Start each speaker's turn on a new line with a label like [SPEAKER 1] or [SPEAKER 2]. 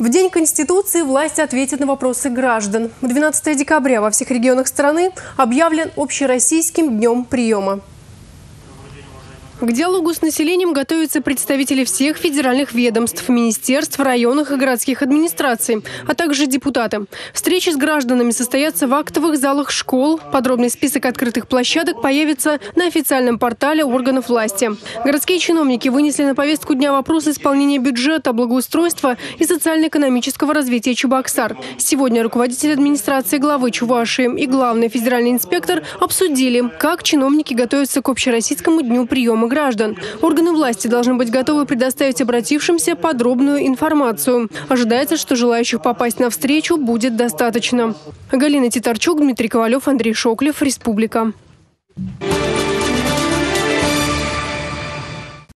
[SPEAKER 1] В День Конституции власти ответят на вопросы граждан. 12 декабря во всех регионах страны объявлен общероссийским днем приема. К диалогу с населением готовятся представители всех федеральных ведомств, министерств, районных и городских администраций, а также депутаты. Встречи с гражданами состоятся в актовых залах школ. Подробный список открытых площадок появится на официальном портале органов власти. Городские чиновники вынесли на повестку дня вопросы исполнения бюджета, благоустройства и социально-экономического развития Чебоксар. Сегодня руководитель администрации главы Чувашии и главный федеральный инспектор обсудили, как чиновники готовятся к общероссийскому дню приема граждан. Органы власти должны быть готовы предоставить обратившимся подробную информацию. Ожидается, что желающих попасть на встречу будет достаточно. Галина Титарчук, Дмитрий Ковалев, Андрей Шоклев, Республика.